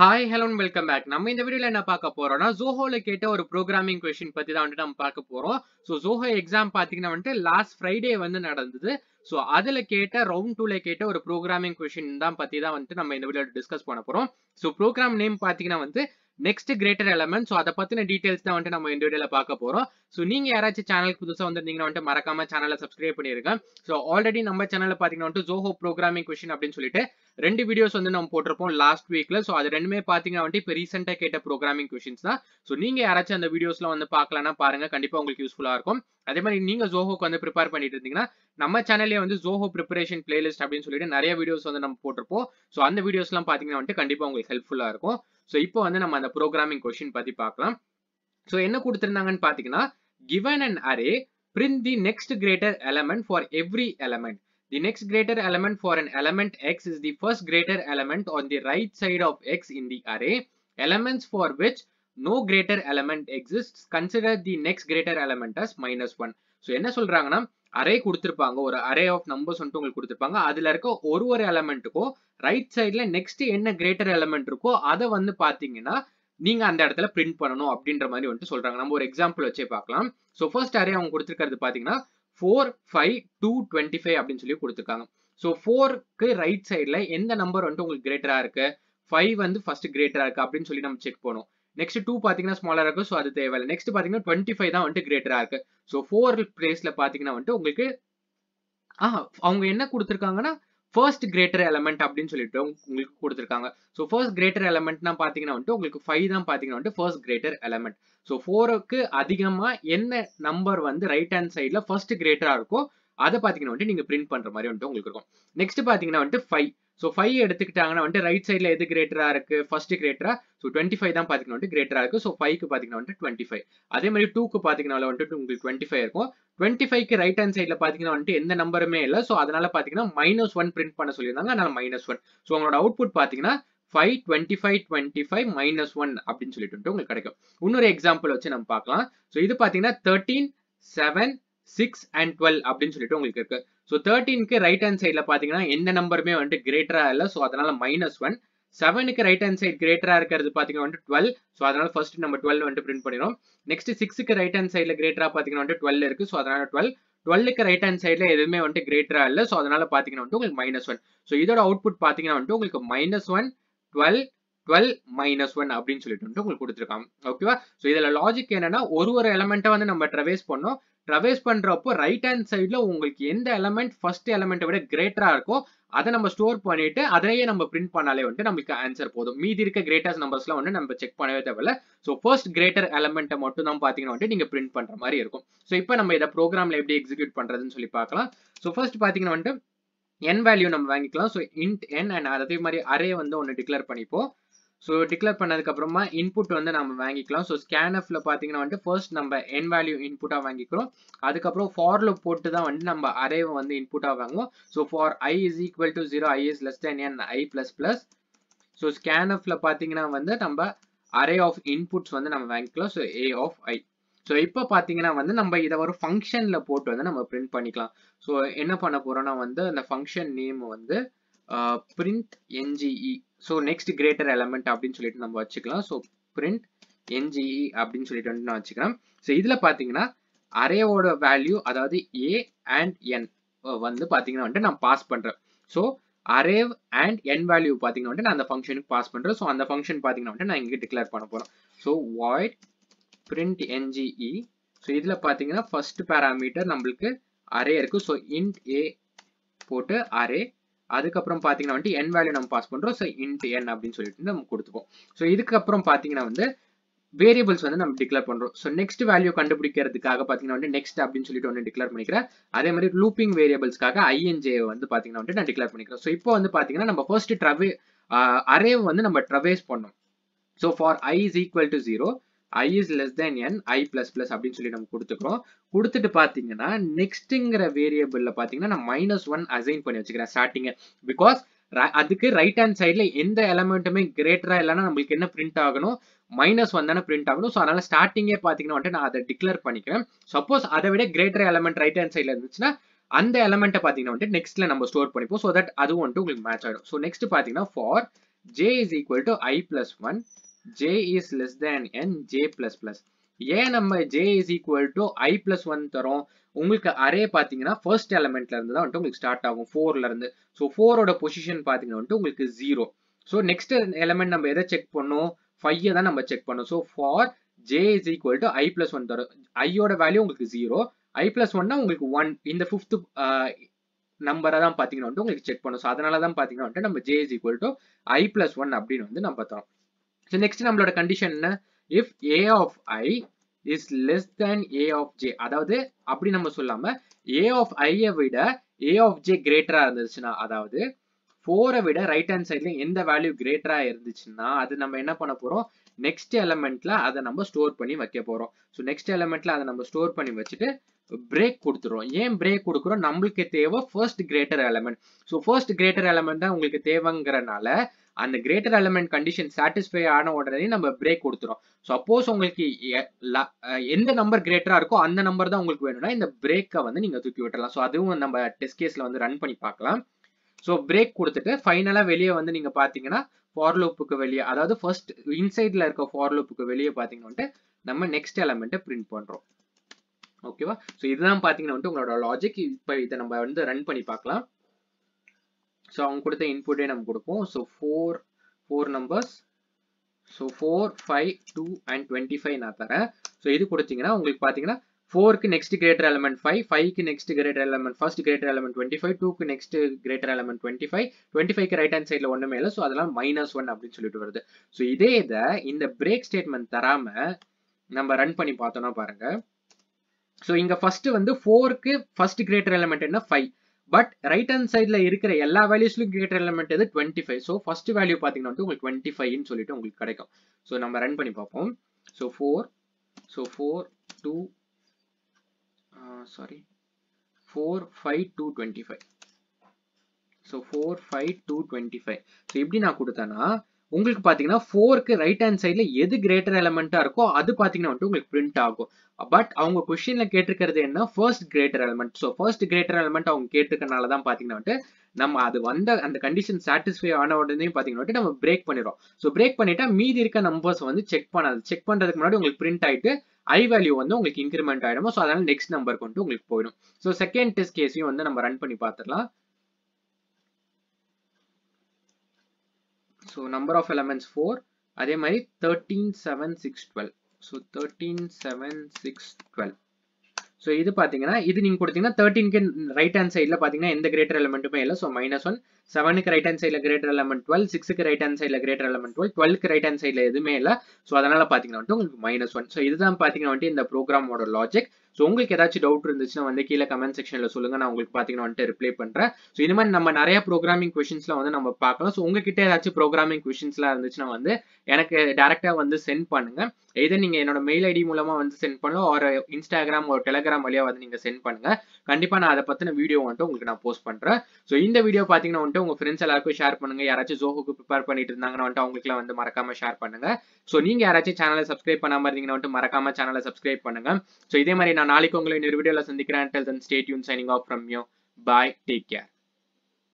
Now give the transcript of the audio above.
Hi hello welcome back நம்ம இந்த வீடியோல என்ன பார்க்க போறோம்னா ஜோஹோல கேட்ட ஒரு ப்ரோக்ராமிங் கொஸ்டின் பத்தி தான் வந்துட்டு நம்ம பார்க்க போறோம். ஸோ ஜோஹோ எக்ஸாம் பாத்தீங்கன்னா வந்துட்டு லாஸ்ட் ஃப்ரைடே வந்து நடந்தது. ஸோ அதுல கேட்ட ரவுண்ட் டூல கேட்ட ஒரு ப்ரோக்ராமிங் கொஸ்டின் தான் பத்தி தான் வந்துட்டு நம்ம இந்த வீடியோல டிஸ்கஸ் பண்ண போறோம். ஸோ ப்ரோக்ராம் நேம் பாத்தீங்கன்னா வந்து நெக்ஸ்ட் கிரேட்டர் எலமெண்ட் ஸோ அதை பத்தின டீடைல்ஸ் தான் வந்துட்டு நம்ம இந்த வீடியோவில் பார்க்க போகிறோம் ஸோ நீங்க யாராச்சும் சேனலுக்கு புதுசா வந்திருந்தீங்கன்னா வந்துட்டு மறக்காம சேனலை சப்ஸ்கிரைப் பண்ணியிருக்கேன் ஸோ ஆல்ரெடி நம்ம சேனல்ல பாத்தீங்கன்னா வந்துட்டு ஜோஹோ ப்ரோக்ராமிங் கொஷின் அப்படின்னு சொல்லிட்டு ரெண்டு வீடியோஸ் வந்து நம்ம போட்டிருப்போம் லாஸ்ட் வீக்ல ஸோ அது ரெண்டுமே பாத்தீங்கன்னா வந்துட்டு இப்போ ரீசெண்டாக கேட்ட ப்ரோக்ராமிங் கொஷின்ஸ் தான். ஸோ நீங்க யாராச்சும் அந்த வீடியோஸ்லாம் வந்து பார்க்கலன்னா பாருங்க. கண்டிப்பா உங்களுக்கு யூஸ்ஃபுல்லா இருக்கும். அதே மாதிரி நீங்க ஜோஹோக்கு வந்து ப்ரிப்பேர் பண்ணிட்டு இருந்தீங்கன்னா நம்ம சேனல்லே வந்து ஜோஹோ ப்ரிப்பரேஷன் பிளேலிஸ்ட் அப்படின்னு சொல்லிட்டு நிறைய வீடியோஸ் வந்து நம்ம போட்டிருப்போம். ஸோ அந்த வீடியோஸ்லாம் பாத்தீங்கன்னா வந்துட்டு கண்டிப்பா உங்களுக்கு ஹெல்ப்ஃபுல்லா இருக்கும். ஸோ இப்போ வந்து நம்ம அந்த ப்ரோக்ராமிங் கொஸ்டின் பத்தி பார்க்கலாம் ஸோ என்ன கொடுத்துருந்தாங்கன்னு பாத்தீங்கன்னா given an array print the next greater element for every element the next greater element for an element x is the first greater element on the right side of x in the array elements for which no greater element exists consider the next greater element as minus 1 so என்ன சொல்றாங்கன்னா array கொடுத்துருப்பாங்க. ஒரு array of numbers வந்துட்டு உங்களுக்கு கொடுத்துருப்பாங்க. அதுல இருக்க ஒரு ஒரு எலமெண்ட்டுக்கும் ரைட் சைட்ல நெக்ஸ்ட் என்ன கிரேட்டர் எலமெண்ட் இருக்கோ அதை வந்து பாத்தீங்கன்னா நீங்க அந்த இடத்துல பிரிண்ட் பண்ணணும் அப்படின்ற மாதிரி வந்துட்டு சொல்றாங்க. நம்ம ஒரு எக்ஸாம்பிள் வச்சே பார்க்கலாம். ஸோ ஃபர்ஸ்ட் அரே அவங்க கொடுத்துருக்கிறது பாத்தீங்கன்னா four five two twenty five அப்படின்னு சொல்லி கொடுத்துருக்காங்க. ஸோ ஃபோருக்கு ரைட் சைட்ல எந்த நம்பர் வந்துட்டு உங்களுக்கு கிரேட்டரா இருக்கு? ஃபைவ் வந்து ஃபர்ஸ்ட் கிரேட்டரா இருக்கு அப்படின்னு சொல்லி நம்ம செக் பண்ணுவோம் நெக்ஸ்ட் டூ பார்த்தீங்கன்னா ஸ்மாலாக இருக்கும் ஸோ அது தேவையில்லை. நெக்ஸ்ட் பார்த்தீங்கன்னா டுவெண்ட்டி ஃபைவ் தான் வந்துட்டு கிரேட்டராக இருக்கு. ஸோ ஃபோர் பிளேஸில் பார்த்தீங்கன்னா வந்துட்டு உங்களுக்கு ஆ அவங்க என்ன கொடுத்துருக்காங்கன்னா ஃபர்ஸ்ட் கிரேட்டர் எலமெண்ட் அப்படின்னு சொல்லிட்டு உங்களுக்கு கொடுத்துருக்காங்க. ஸோ ஃபர்ஸ்ட் கிரேட்டர் எலமெண்ட்னா பார்த்தீங்கன்னா வந்துட்டு உங்களுக்கு ஃபைவ் தான் பார்த்தீங்கன்னா வந்துட்டு ஃபர்ஸ்ட் கிரேட்டர் எலமெண்ட் ஸோ ஃபோருக்கு அதிகமாக என்ன நம்பர் வந்து ரைட் ஹேண்ட் சைடில் ஃபர்ஸ்ட் கிரேட்டராக இருக்கோ அதை பார்த்தீங்கன்னா வந்துட்டு நீங்கள் பிரிண்ட் பண்ணுற மாதிரி வந்துட்டு உங்களுக்கு இருக்கும். நெக்ஸ்ட் பார்த்தீங்கன்னா வந்துட்டு ஃபைவ் ஸோ ஃபைவ் எடுத்துக்கிட்டாங்கன்னா வந்துட்டு ரைட் சைடில் எது கிரேட்டரா இருக்கு? ஃபர்ஸ்ட் கிரேட்டரா ஸோ டுவெண்ட்டி ஃபைவ் தான் பார்த்தீங்கன்னா வந்துட்டு கிரேட்டரா இருக்கு. ஸோ ஃபைவ்க்கு பார்த்தீங்கன்னா வந்துட்டு டுவெண்ட்டி ஃபைவ் அதே மாதிரி டூக்கு பார்த்தீங்கன்னா வந்துட்டு உங்களுக்கு டுவெண்ட்டி ஃபைவ் இருக்கும். டுவெண்ட்டி ஃபைவ்க்கு ரைட் ஹேண்ட் சைடில் பார்த்தீங்கன்னா வந்துட்டு எந்த நம்பருமே இல்லை. ஸோ அதனால பார்த்தீங்கன்னா மைனஸ் ஒன் பிரிண்ட் பண்ண சொல்லியிருந்தாங்க. அதனால மைனஸ் ஒன் ஸோ உங்களோட அவுட்புட் பார்த்தீங்கன்னா five twenty five twenty five minus one அப்படின்னு சொல்லிட்டு உங்களுக்கு கிடைக்கும். இன்னொரு எக்ஸாம்பிள் வச்சு நம்ம பார்க்கலாம். ஸோ இது பார்த்தீங்கன்னா thirteen seven six and twelve அப்படின்னு சொல்லிட்டு உங்களுக்கு இருக்கு. ஸோ தேர்ட்டீனுக்கு ரைட் ஹேண்ட் சைடில் பார்த்தீங்கன்னா எந்த நம்பருமே வந்துட்டு கிரேட்டரா இல்லை. ஸோ அதனால மைனஸ் ஒன் செவனுக்கு ரைட் ஹேண்ட் சைட் கிரேட்டரா இருக்கிறது பார்த்தீங்கன்னா வந்துட்டு டுவெல் ஸோ அதனால ஃபர்ஸ்ட் நம்ம டுவெல் வந்துட்டு பிரிண்ட் பண்ணிடும் நெக்ஸ்ட் சிக்ஸுக்கு ரைட் ஹேண்ட் சைடில் கிரேட்டரா பார்த்தீங்கன்னா வந்துட்டு டுவெல் இருக்கு. ஸோ அதனால டுவெல் டுவெல்லுக்கு ரைட் ஹேண்ட் சைடில் எதுவுமே வந்துட்டு கிரேட்டரா இல்லை. ஸோ அதனால பார்த்தீங்கன்னா வந்துட்டு உங்களுக்கு மைனஸ் ஒன் ஸோ இதோட அவுட்புட் பார்த்தீங்கன்னா வந்துட்டு உங்களுக்கு minus one twelve twelve minus one அப்படின்னு சொல்லிட்டு வந்துட்டு உங்களுக்கு கொடுத்துருக்காங்க. ஓகேவா ஸோ இதில் லாஜிக் என்னன்னா ஒரு ஒரு எலமெண்ட்டை வந்து நம்ம ட்ரவேஸ் பண்ணோம். ட்ரவேஸ் பண்ணுறப்போ ரைட் ஹேண்ட் சைடில் உங்களுக்கு எந்த எலமெண்ட் ஃபர்ஸ்ட் எலமெண்ட்டை விட கிரேட்டராக இருக்கோ அதை நம்ம ஸ்டோர் பண்ணிட்டு அதையே நம்ம பிரிண்ட் பண்ணாலே வந்துட்டு நமக்கு ஆன்சர் போதும். மீதி இருக்க கிரேட்டர்ஸ் நம்பர்ஸ்லாம் வந்து நம்ம செக் பண்ணவே தேவையில்ல. ஸோ ஃபர்ஸ்ட் கிரேட்டர் எலமெண்ட்டை மட்டும் தான் பார்த்தீங்கன்னா வந்துட்டு நீங்கள் பிரிண்ட் பண்ணுற மாதிரி இருக்கும். ஸோ இப்போ நம்ம இதை ப்ரோக்ராமில் எப்படி எக்ஸிக்யூட் பண்ணுறதுன்னு சொல்லி பார்க்கலாம். ஸோ ஃபர்ஸ்ட் பார்த்தீங்கன்னா வந்துட்டு என் வேல்யூ நம்ம வாங்கிக்கலாம். ஸோ இன்ட் என் அண்ட் அதே மாதிரி அரே வந்து ஒன்று டிக்ளேர் பண்ணிப்போம். ஸோ டிக்ளேர் பண்ணதுக்கப்புறமா இன்புட் வந்து நம்ம வாங்கிக்கலாம். ஸோ ஸ்கேன்எஃப்ல பார்த்தீங்கன்னா வந்துட்டு ஃபர்ஸ்ட் நம்ம என் வேல்யூ இன்புட்டாக வாங்கிக்கிறோம். அதுக்கப்புறம் ஃபார்ல போட்டு தான் வந்து நம்ம அரேவை வந்து இன்புட்டாக வாங்குவோம். So for i is equal to zero i is less than n i plus plus so ஸ்கேன்எஃப்ல பார்த்தீங்கன்னா வந்து நம்ம அரே ஆஃப் இன்புட்ஸ் வந்து நம்ம வாங்கிக்கலாம். So a of i so இப்போ பார்த்தீங்கன்னா வந்து நம்ம இதை ஒரு ஃபங்க்ஷனில் போட்டு வந்து நம்ம பிரிண்ட் பண்ணிக்கலாம். ஸோ என்ன பண்ண போறோம்னா வந்து அந்த ஃபங்க்ஷன் நேம் வந்து print NGE so next greater element அப்படின்னு சொல்லிட்டு நம்ம வச்சுக்கலாம். ஸோ பிரிண்ட் என்ஜிஇ அப்படின்னு சொல்லிட்டு வந்து நான் வச்சுக்கிறேன். ஸோ இதில் பார்த்தீங்கன்னா அரேவோட வேல்யூ அதாவது ஏ அண்ட் என் வந்து பார்த்தீங்கன்னா வந்துட்டு நான் பாஸ் பண்ணுறேன் so array and n value பார்த்தீங்கன்னா வந்துட்டு நான் அந்த ஃபங்க்ஷனுக்கு பாஸ் பண்ணுறேன் ஸோ அந்த ஃபங்க்ஷன் பார்த்தீங்கன்னா வந்துட்டு நான் இங்கே டிக்ளேர் பண்ண போகிறேன் so void print NGE so இதில் பார்த்தீங்கன்னா ஃபர்ஸ்ட் பேராமீட்டர் நம்மளுக்கு அரே இருக்குது ஸோ இன்ட் ஏ போட்டு அரே அதுக்கப்புறம் பார்த்தீங்கன்னா வந்துட்டு என் வேல்யூ நம்ம பாஸ் பண்ணுறோம் ஸோ இன்ட் என் அப்படின்னு சொல்லிட்டு நம்ம கொடுத்துப்போம் ஸோ இதுக்கப்புறம் பார்த்தீங்கன்னா வந்து வேரியபிள்ஸ் வந்து நம்ம டிக்ளேர் பண்ணுறோம் ஸோ நெக்ஸ்ட் வேல்யூ கண்டுபிடிக்கிறதுக்காக பார்த்தீங்கன்னா வந்து நெக்ஸ்ட் அப்படின்னு சொல்லிட்டு ஒன்று டிக்ளேர் பண்ணிக்கிறேன். அதே மாதிரி லூப்பிங் வேரியபிள்ஸ்க்காக ஐஎன்ஜே வந்து பார்த்தீங்கன்னா வந்துட்டு நான் டிக்ளேர் பண்ணிக்கிறேன். ஸோ இப்போ வந்து பார்த்தீங்கன்னா நம்ம ஃபர்ஸ்ட் ட்ரவே அரே வந்து நம்ம ட்ரவேஸ் பண்ணோம். So for i is equal to zero i is less than n i plus plus அப்படின்னு சொல்லி நம்ம கொடுத்துக்கிறோம் கொடுத்துட்டு பார்த்தீங்கன்னா நெக்ஸ்ட்டுங்கிற வேரியபிளில் பார்த்தீங்கன்னா நான் மைனஸ் ஒன் அசைன் பண்ணி வச்சுக்கிறேன் ஸ்டார்டிங்க பிகாஸ் அதுக்கு ரைட் ஹேண்ட் சைடில் எந்த எலமெண்ட்டுமே கிரேட்டரா இல்லைன்னா நம்மளுக்கு என்ன பிரிண்ட் ஆகணும்? மைனஸ் ஒன் தானே பிரிண்ட் ஆகணும். ஸோ அதனால ஸ்டார்டிங்கே பார்த்தீங்கன்னா வந்துட்டு நான் அதை டிக்ளேர் பண்ணிக்கிறேன். சப்போஸ் அதை விட கிரேட்டர் எலமெண்ட் ரைட் ஹேண்ட் சைடில் இருந்துச்சுன்னா அந்த எலமெண்ட்டை பார்த்தீங்கன்னா வந்துட்டு நெக்ஸ்ட்ல நம்ம ஸ்டோர் பண்ணிப்போம். ஸோ தட் அதுவும் வந்துட்டு உங்களுக்கு மேட்ச் ஆகிடும் ஸோ நெக்ஸ்ட் பார்த்தீங்கன்னா for j is equal to i plus one j is less than n j plus plus. ஏன் நம்ம j is equal to i plus 1 தரோம்? உங்களுக்கு அரே பாத்தீங்கன்னா ஃபர்ஸ்ட் எலமெண்ட்ல இருந்து தான் வந்துட்டு உங்களுக்கு ஸ்டார்ட் ஆகும். ஃபோர்ல இருந்து. ஸோ ஃபோரோட பொசிஷன் பாத்தீங்கன்னா வந்துட்டு உங்களுக்கு ஜீரோ ஸோ நெக்ஸ்ட் எலமெண்ட் நம்ம எதை செக் பண்ணோம்? ஃபைவ் தான் நம்ம செக் பண்ணோம். So for j is equal to i plus one தரும். ஐயோட வேல்யூ உங்களுக்கு ஜீரோ ஐ பிளஸ் ஒன்னா உங்களுக்கு ஒன் இந்த ஃபிஃப்த் நம்பரை தான் பார்த்தீங்கன்னா வந்துட்டு உங்களுக்கு செக் பண்ணும். ஸோ அதனால தான் பார்த்தீங்கன்னா வந்துட்டு நம்ம j is equal to i plus one அப்படின்னு வந்து நம்ம தரோம். ஸோ நெக்ஸ்ட் நம்மளோட கண்டிஷன் என்ன? If a of i is less than a of j அதாவது அப்படி நம்ம சொல்லாம ஏ ஆஃப் ஐயை விட ஏ ஆஃப் ஜே கிரேட்டரா இருந்துச்சுன்னா அதாவது ஃபோரை விட ரைட் ஹேண்ட் சைட்ல எந்த வேல்யூ கிரேட்டரா இருந்துச்சுன்னா அது நம்ம என்ன பண்ண போறோம்? நெக்ஸ்ட் எலமெண்ட்ல அதை நம்ம ஸ்டோர் பண்ணி வைக்க போறோம். ஸோ நெக்ஸ்ட் எலமெண்ட்ல அதை நம்ம ஸ்டோர் பண்ணி வச்சுட்டு பிரேக் கொடுத்துரும் ஏன் பிரேக் கொடுக்குறோம்? நம்மளுக்கு தேவை first greater element so first greater element தான் உங்களுக்கு தேவைங்கிறனால அந்த கிரேட்டர் எலமெண்ட் கண்டிஷன் சாட்டிஸ்ஃபை ஆன உடனே நம்ம பிரேக் கொடுத்துரும் சப்போஸ் உங்களுக்கு எந்த நம்பர் கிரேட்டரா இருக்கோ அந்த நம்பர் தான் உங்களுக்கு வேணும்னா இந்த பிரேக்கை வந்து நீங்க தூக்கி விட்டுறலாம். ஸோ அதுவும் நம்ம டெஸ்ட் கேஸ்ல வந்து ரன் பண்ணி பார்க்கலாம். ஸோ பிரேக் கொடுத்துட்டு ஃபைனலாக வெளியே வந்து நீங்கள் பார்த்தீங்கன்னா ஃபார் லூப்புக்கு வெளியே அதாவது ஃபர்ஸ்ட் இன்சைடில் இருக்க ஃபார்லூப்புக்கு வெளியே பார்த்தீங்கன்னா நம்ம நெக்ஸ்ட் எலமெண்ட்டை பிரிண்ட் பண்ணுறோம் ஓகேவா ஸோ இதுதான் பார்த்தீங்கன்னா வந்துட்டு உங்களோட லாஜிக் இப்போ இதை நம்ம வந்து ரன் பண்ணி பார்க்கலாம். ஸோ அவங்க கொடுத்த இன்புட்டே நம்ம கொடுப்போம். So four four numbers so four five two and twenty five நான் தரேன். ஸோ இது கொடுத்தீங்கன்னா உங்களுக்கு பார்த்தீங்கன்னா ஃபோருக்கு நெக்ஸ்ட் கிரேட்டர் எலமெண்ட் ஃபைவ் ஃபைவ்க்கு next greater element first greater element twenty five டூக்கு next greater element twenty five twenty five right hand சைடில் ஒன்றுமே இல்லை ஸோ அதெல்லாம் மைனஸ் ஒன் அப்படின்னு சொல்லிட்டு வருது. ஸோ இதே இதை இந்த பிரேக் ஸ்டேட்மெண்ட் தராம நம்ம ரன் பண்ணி பார்த்தோம்னா பாருங்க. ஸோ இங்க ஃபர்ஸ்ட் வந்து ஃபோருக்கு ஃபர்ஸ்ட் கிரேட்டர் எலமெண்ட் என்ன? ஃபைவ் பட் ரைட் ஹேண்ட் சைடில் இருக்கிற எல்லா வேல்யூஸ்லயும் கிரேட்டர் எலமெண்ட் இது twenty five so first value பார்த்தீங்கன்னா வந்து உங்களுக்கு டுவெண்ட்டி ஃபைவ்னு சொல்லிட்டு உங்களுக்கு கிடைக்கும். ஸோ நம்ம ரன் பண்ணி பார்ப்போம். So four so four two sorry four five two twenty five so four five two twenty five எப்படி நான் கொடுத்தேன்னா உங்களுக்கு பார்த்தீங்கன்னா ஃபோருக்கு ரைட் ஹேண்ட் சைடில் எது கிரேட்டர் எலமெண்ட்டாக இருக்கோ அது பார்த்தீங்கன்னா வந்துட்டு உங்களுக்கு பிரிண்ட் ஆகும். பட் அவங்க கொஸ்டினில் கேட்டிருக்கிறது என்ன? First greater element so first greater element அவங்க கேட்டிருக்கனால தான் பார்த்தீங்கன்னா வந்துட்டு நம்ம அது வந்த அந்த கண்டிஷன் சாட்டிஸ்ஃபை ஆன உடனே பார்த்தீங்கன்னா நம்ம பிரேக் பண்ணிடும் ஸோ பிரேக் பண்ணிட்டா மீதி இருக்க நம்பர்ஸ் வந்து செக் பண்ணாது செக் பண்ணுறதுக்கு முன்னாடி உங்களுக்கு பிரிண்ட் ஆயிட்டு ஐ வேல்யூ வந்து உங்களுக்கு இன்க்ரிமெண்ட் ஆகிடும் ஸோ அதனால நெக்ஸ்ட் நம்பர் கொண்டு உங்களுக்கு போயிடும். ஸோ செகண்ட் டெஸ்ட் கேஸையும் வந்து நம்ம ரன் பண்ணி பார்த்துடலாம் so number of elements four அதே மாதிரி thirteen seven six twelve so thirteen seven six twelve so இது பார்த்தீங்கன்னா இது நீங்கள் கொடுத்தீங்கன்னா தேர்ட்டீனுக்கு ரைட் ஹேண்ட் சைடில் பார்த்தீங்கன்னா எந்த கிரேட்டர் எலமெண்ட்டுமே இல்லை. ஸோ மைனஸ் ஒன் செவனுக்கு ரைட் ஹேண்ட் சைடில் கிரேட்டர் எலமெண்ட் டுவெல் சிக்ஸுக்கு ரைட் ஹேண்ட் சைடில் கிரேட்டர் எலமெண்ட் டுவெல் டுவெல்க்கு ரைட் ஹேண்ட் சைடில் எதுவுமே இல்லை. ஸோ அதனால பார்த்தீங்கன்னா வந்துட்டு உங்களுக்கு மைனஸ் ஒன் ஸோ இதுதான் பார்த்தீங்கன்னா வந்துட்டு இந்த ப்ரோக்ராமோட லாஜிக் ஸோ உங்களுக்கு ஏதாச்சும் டவுட் இருந்துச்சுன்னா வந்து கீழே கமெண்ட் செக்ஷனில் சொல்லுங்க. நான் உங்களுக்கு பார்த்தீங்கன்னா வந்துட்டு ரிப்ளை பண்ணுறேன் ஸோ இந்த மாதிரி நம்ம நிறைய ப்ரோக்ராமிங் கொஷின்ஸ்லாம் வந்து நம்ம பார்க்கலாம். ஸோ உங்ககிட்ட ஏதாச்சும் ப்ரோக்ராமிங் கொஷின்ஸ்லாம் இருந்துச்சுன்னா வந்து எனக்கு டேரெக்டாக வந்து சென்ட் பண்ணுங்க. இதை நீங்கள் என்னோட மெயில் ஐடி மூலமாக வந்து சென்ட் பண்ணலாம் ஒரு இன்ஸ்டாகிராம் ஒரு டெலகிராம் வழியாக வந்து நீங்கள் சென்ட் பண்ணுங்க. கண்டிப்பாக நான் அதை பற்றின வீடியோ வந்துட்டு உங்களுக்கு நான் போஸ்ட் பண்ணுறேன் ஸோ இந்த வீடியோ பார்த்தீங்கன்னா வந்துட்டு உங்கள் ஃப்ரெண்ட்ஸ் எல்லாருக்கும் ஷேர் பண்ணுங்க. யாராச்சும் ஜோஹுக்கு ப்ரிப்பேர் பண்ணிட்டு இருந்தாங்கன்னா வந்துட்டு அவங்களுக்குலாம் வந்து மறக்காம ஷேர் பண்ணுங்க. ஸோ நீங்கள் யாராச்சும் சேனலை சப்ஸ்கிரைப் பண்ணாமல் இருந்தீங்கன்னா வந்துட்டு மறக்காம சேனலை சப்ஸ்கிரைப் பண்ணுங்க. ஸோ இதே மாதிரி நான் நாளைக்கு உங்களை இன்னொரு வீடியோவில் சந்திக்கிறேன். Till then stay Yoon signing off from you bye take care